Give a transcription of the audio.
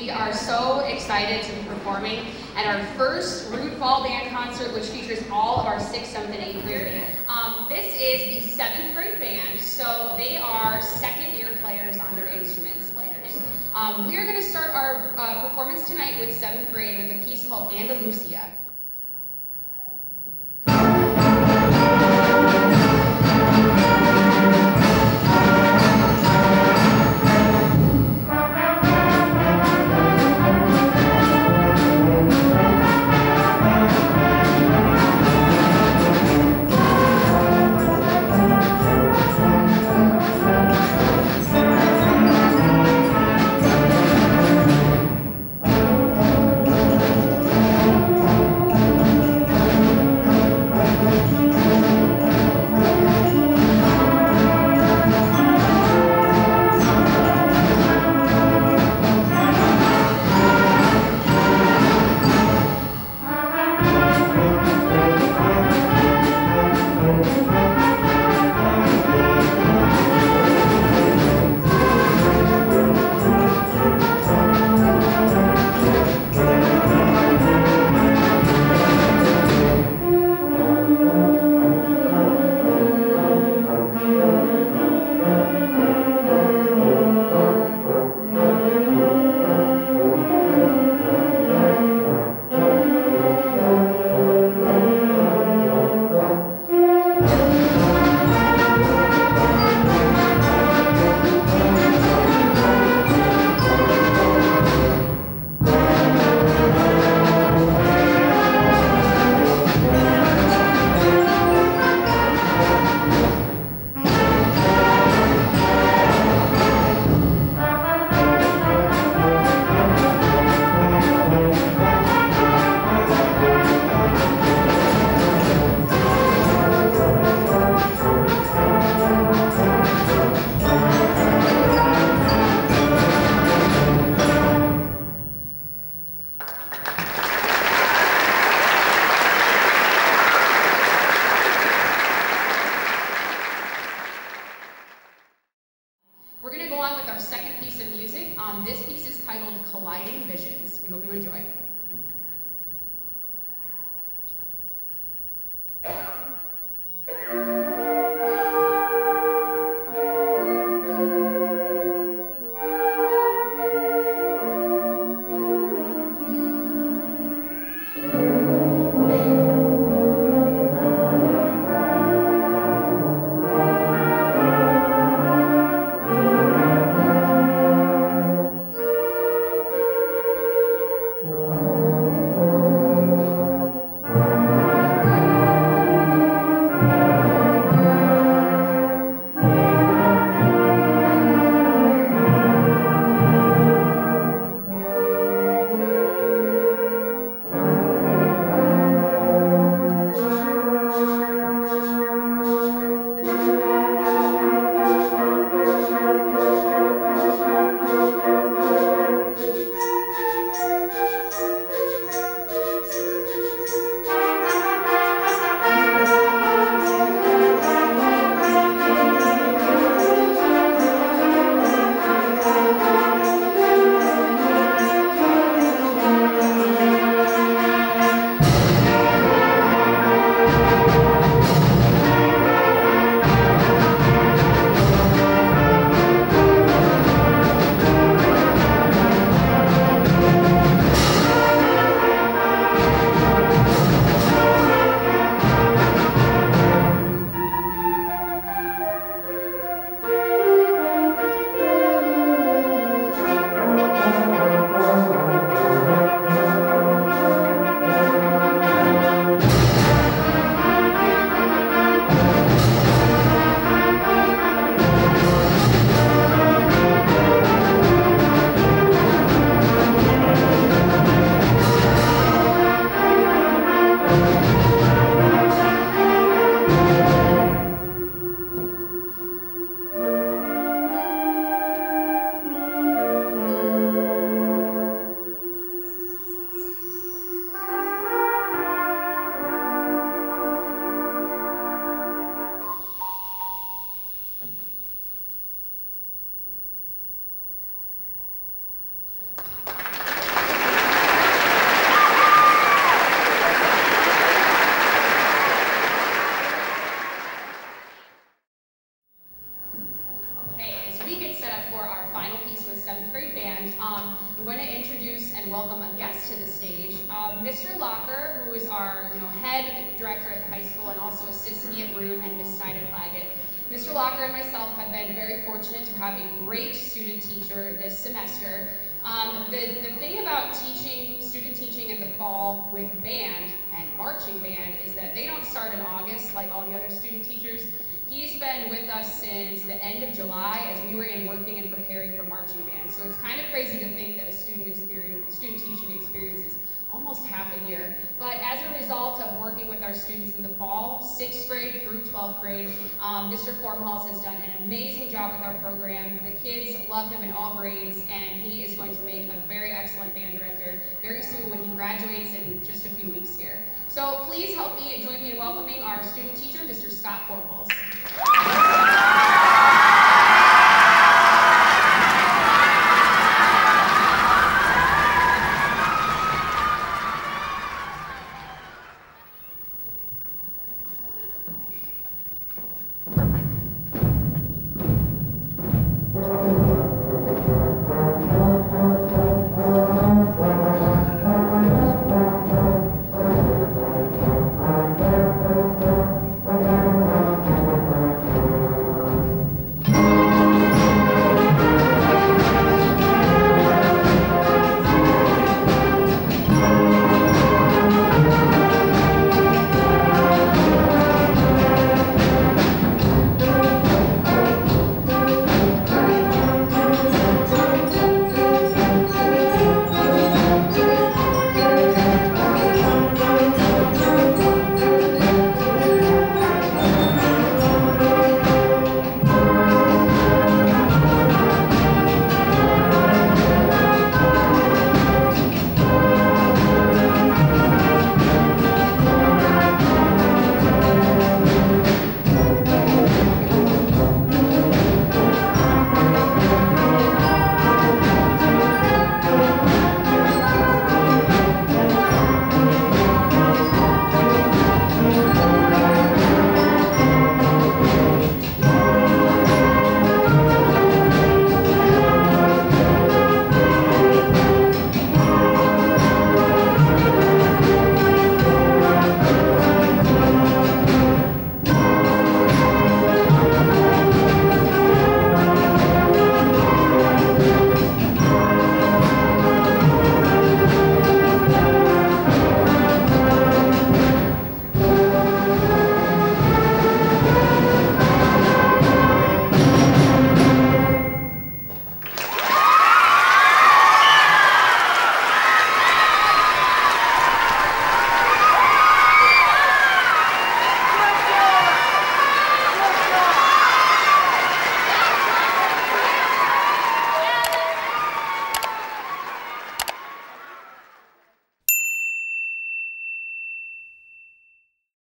We are so excited to be performing at our first Root Fall Band concert, which features all of our 6th, 7th, and 8th grade. Um, this is the 7th grade band, so they are second year players on their instruments. Um, we are going to start our uh, performance tonight with 7th grade with a piece called Andalucia. Second piece of music. Um, this piece is titled Colliding Visions. We hope you enjoy. Thank welcome a guest to the stage. Uh, Mr. Locker, who is our you know, head director at the high school and also assists me at Root and Miss Snyder Claggett. Mr. Locker and myself have been very fortunate to have a great student teacher this semester. Um, the, the thing about teaching, student teaching in the fall with band and marching band is that they don't start in August like all the other student teachers. He's been with us since the end of July as we were in working and preparing for marching band. So it's kind of crazy to think that a student experience, student teaching experience is almost half a year. But as a result of working with our students in the fall, sixth grade through 12th grade, um, Mr. Formhals has done an amazing job with our program. The kids love him in all grades, and he is going to make a very excellent band director very soon when he graduates in just a few weeks here. So please help me join me in welcoming our student teacher, Mr. Scott Formhals.